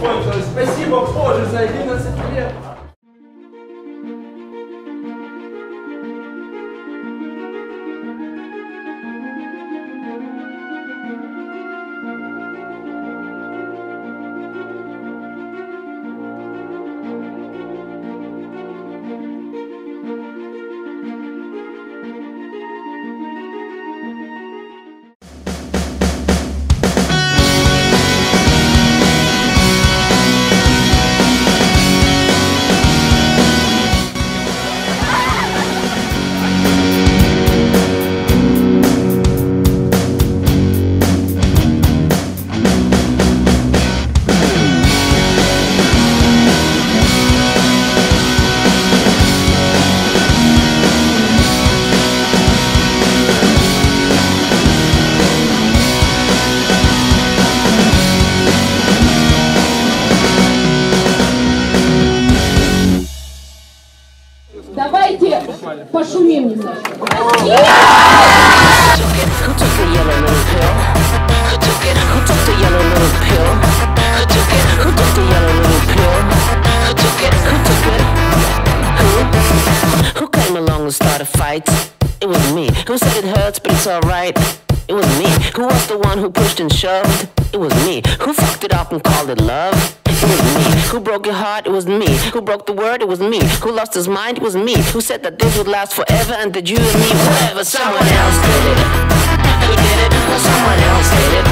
кончилось. Спасибо, Боже, за 11 лет. пошумим немножко. Who took the yellow little pill? Who took it? Who took the yellow little pill? Who took it? Who took the yellow little pill? Who took it? Who took it? Who? Who came along and started fights? It was me. Who said it hurts, but it's alright? It was me. Who was the one who pushed and shoved? It was me. Who fucked it up and called it love? Who broke your heart? It was me. Who broke the word? It was me. Who lost his mind? It was me. Who said that this would last forever and that you and me, forever? someone else did it. Who did it? Someone else did it.